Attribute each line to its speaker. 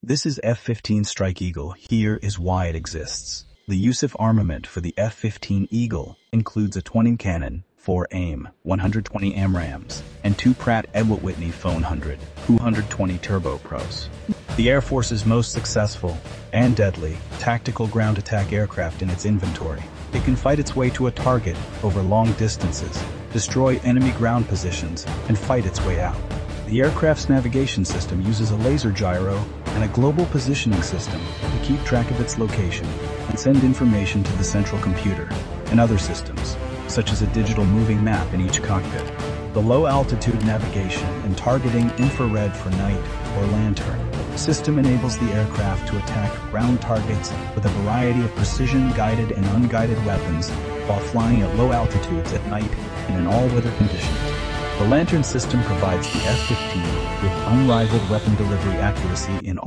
Speaker 1: This is F-15 Strike Eagle. Here is why it exists. The USAF armament for the F-15 Eagle includes a 20 cannon, 4 AIM, 120 AMRAAMs, and two Pratt & Whitney F100, 220 turboprops. The Air Force's most successful and deadly tactical ground attack aircraft in its inventory. It can fight its way to a target over long distances, destroy enemy ground positions, and fight its way out. The aircraft's navigation system uses a laser gyro and a global positioning system to keep track of its location and send information to the central computer and other systems, such as a digital moving map in each cockpit. The low-altitude navigation and targeting infrared for night or LANTIRN system enables the aircraft to attack ground targets with a variety of precision-guided and unguided weapons while flying at low altitudes at night and in all-weather conditions. The LANTIRN system provides the F-15 with unrivaled weapon delivery accuracy in